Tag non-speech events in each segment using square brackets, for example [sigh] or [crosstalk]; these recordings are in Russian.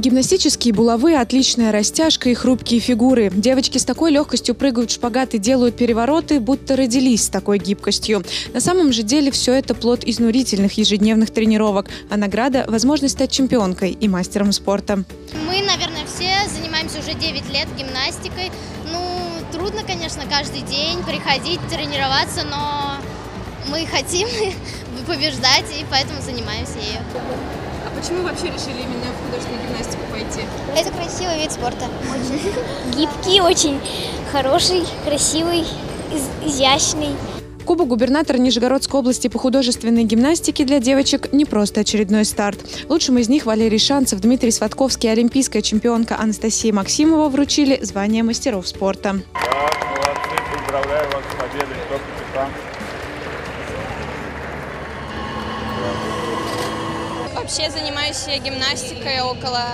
Гимнастические булавы, отличная растяжка и хрупкие фигуры. Девочки с такой легкостью прыгают в шпагат и делают перевороты, будто родились с такой гибкостью. На самом же деле все это плод изнурительных ежедневных тренировок, а награда – возможность стать чемпионкой и мастером спорта. Мы, наверное, все занимаемся уже 9 лет гимнастикой. Ну, трудно, конечно, каждый день приходить, тренироваться, но мы хотим [laughs] побеждать, и поэтому занимаемся ею. Почему вообще решили именно в художественную гимнастику пойти? Это красивый вид спорта. [laughs] Гибкий, очень хороший, красивый, изящный. Кубок губернатора Нижегородской области по художественной гимнастике для девочек не просто очередной старт. Лучшим из них Валерий Шанцев, Дмитрий Сватковский и олимпийская чемпионка Анастасия Максимова вручили звание мастеров спорта. Так, молодцы, поздравляю вас с победой, кто капитан. Вообще занимаюсь гимнастикой около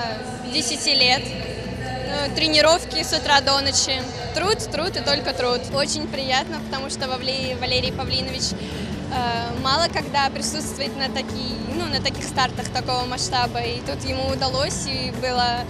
10 лет. Ну, Тренировки с утра до ночи. Труд, труд и только труд. Очень приятно, потому что Валерий, Валерий Павлинович э, мало когда присутствует на, такие, ну, на таких стартах такого масштаба. И тут ему удалось, и было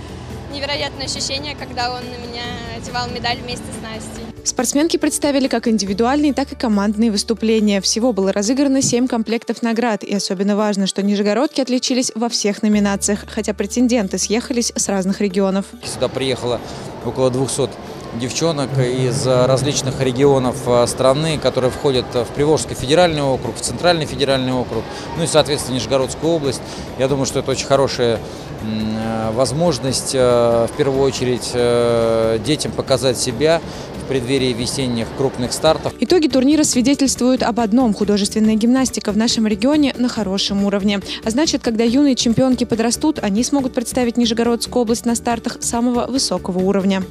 невероятное ощущение, когда он на меня одевал медаль вместе с Настей. Спортсменки представили как индивидуальные, так и командные выступления. Всего было разыграно 7 комплектов наград. И особенно важно, что нижегородки отличились во всех номинациях, хотя претенденты съехались с разных регионов. Сюда приехало около 200 девчонок из различных регионов э, страны, которые входят в Приволжский федеральный округ, в Центральный федеральный округ, ну и, соответственно, Нижегородскую область. Я думаю, что это очень хорошая э, возможность, э, в первую очередь, э, детям показать себя в преддверии весенних крупных стартов. Итоги турнира свидетельствуют об одном. Художественная гимнастика в нашем регионе на хорошем уровне. А значит, когда юные чемпионки подрастут, они смогут представить Нижегородскую область на стартах самого высокого уровня.